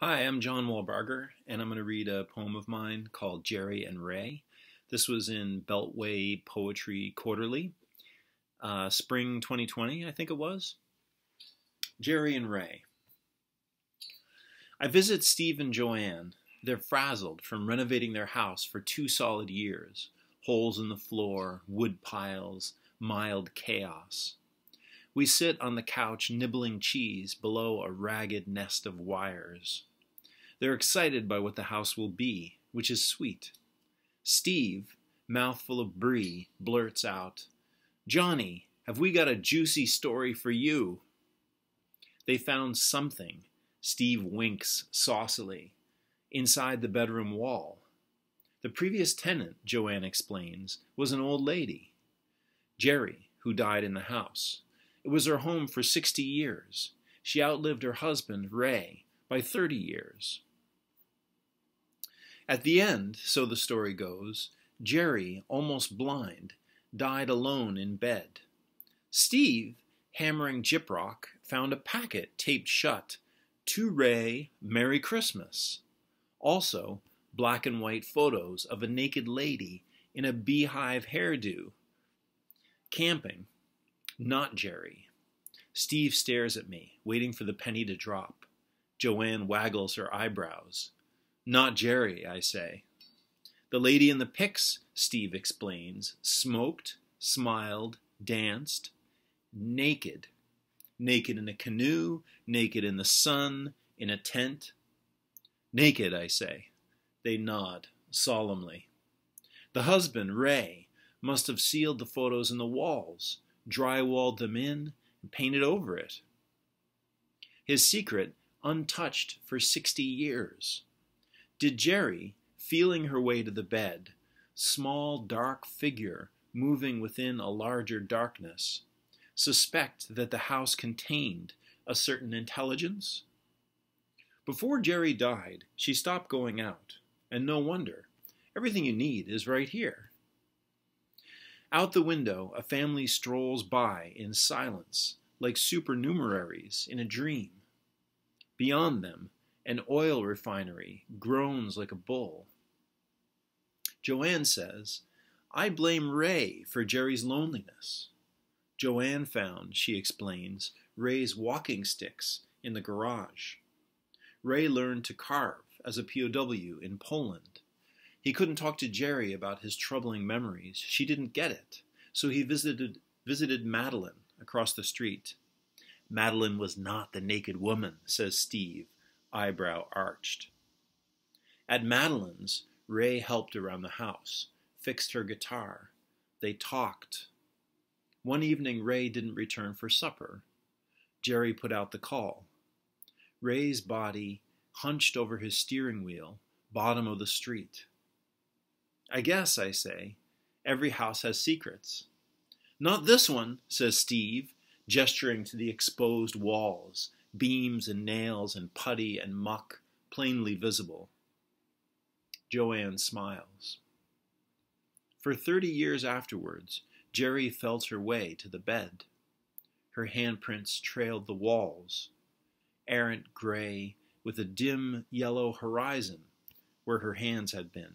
Hi, I'm John Wall Barger, and I'm going to read a poem of mine called Gerry and Ray. This was in Beltway Poetry Quarterly, uh, spring 2020, I think it was. Gerry and Ray. I visit Steve and Joanne. They're frazzled from renovating their house for two solid years. Holes in the floor, wood piles, mild chaos. We sit on the couch nibbling cheese below a ragged nest of wires. They're excited by what the house will be, which is sweet. Steve, mouthful of brie, blurts out, Johnny, have we got a juicy story for you? They found something, Steve winks saucily, inside the bedroom wall. The previous tenant, Joanne explains, was an old lady, Gerry, who died in the house. It was her home for 60 years. She outlived her husband, Ray, by 30 years. At the end, so the story goes, Gerry, almost blind, died alone in bed. Steve, hammering gyprock, found a packet taped shut To Ray, Merry Christmas. Also, black and white photos of a naked lady in a beehive hairdo. Camping, not Gerry. Steve stares at me, waiting for the penny to drop. Joanne waggles her eyebrows. Not Gerry, I say. The lady in the pics, Steve explains, smoked, smiled, danced, naked. Naked in a canoe, naked in the sun, in a tent. Naked, I say. They nod solemnly. The husband, Ray, must have sealed the photos in the walls, drywalled them in, and painted over it. His secret untouched for 60 years. Did Gerry, feeling her way to the bed, small dark figure moving within a larger darkness, suspect that the house contained a certain intelligence? Before Gerry died, she stopped going out, and no wonder. Everything you need is right here. Out the window, a family strolls by in silence, like supernumeraries in a dream. Beyond them, an oil refinery groans like a bull. Joanne says, I blame Ray for Gerry's loneliness. Joanne found, she explains, Ray's walking sticks in the garage. Ray learned to carve as a POW in Poland. He couldn't talk to Gerry about his troubling memories. She didn't get it. So he visited, visited Madeline across the street. Madeline was not the naked woman, says Steve, eyebrow arched. At Madeline's, Ray helped around the house, fixed her guitar. They talked. One evening, Ray didn't return for supper. Gerry put out the call. Ray's body hunched over his steering wheel, bottom of the street. I guess, I say, every house has secrets. Not this one, says Steve, gesturing to the exposed walls, beams and nails and putty and muck plainly visible. Joanne smiles. For thirty years afterwards, Gerry felt her way to the bed. Her handprints trailed the walls, errant gray with a dim yellow horizon where her hands had been.